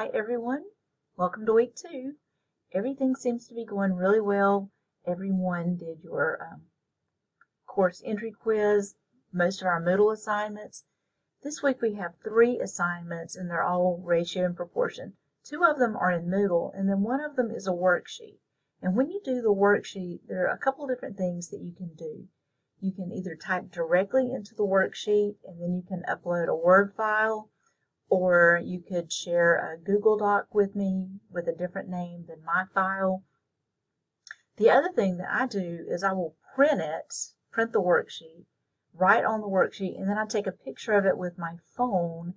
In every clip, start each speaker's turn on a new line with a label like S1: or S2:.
S1: Hi everyone, welcome to week two. Everything seems to be going really well. Everyone did your um, course entry quiz, most of our Moodle assignments. This week we have three assignments and they're all ratio and proportion. Two of them are in Moodle and then one of them is a worksheet. And when you do the worksheet, there are a couple different things that you can do. You can either type directly into the worksheet and then you can upload a Word file or you could share a Google Doc with me with a different name than my file. The other thing that I do is I will print it, print the worksheet, write on the worksheet, and then I take a picture of it with my phone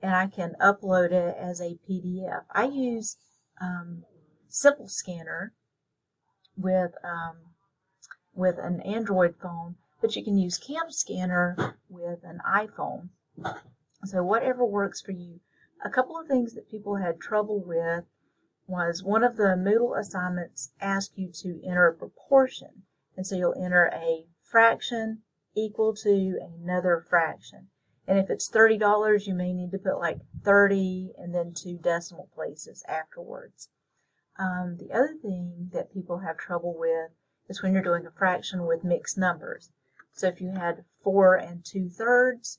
S1: and I can upload it as a PDF. I use um, Simple Scanner with um, with an Android phone, but you can use Cam Scanner with an iPhone. So whatever works for you. A couple of things that people had trouble with was one of the Moodle assignments asked you to enter a proportion. And so you'll enter a fraction equal to another fraction. And if it's $30, you may need to put like 30 and then two decimal places afterwards. Um, the other thing that people have trouble with is when you're doing a fraction with mixed numbers. So if you had 4 and 2 thirds,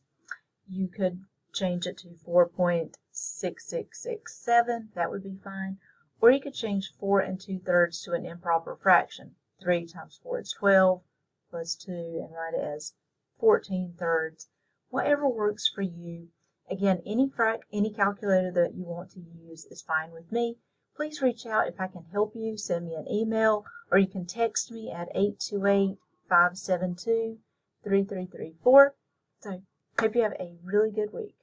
S1: you could change it to 4.6667, that would be fine. Or you could change 4 and 2 thirds to an improper fraction. 3 times 4 is 12, plus 2, and write it as 14 thirds. Whatever works for you. Again, any frac, any calculator that you want to use is fine with me. Please reach out if I can help you. Send me an email, or you can text me at 828 572 3334. So, hope you have a really good week.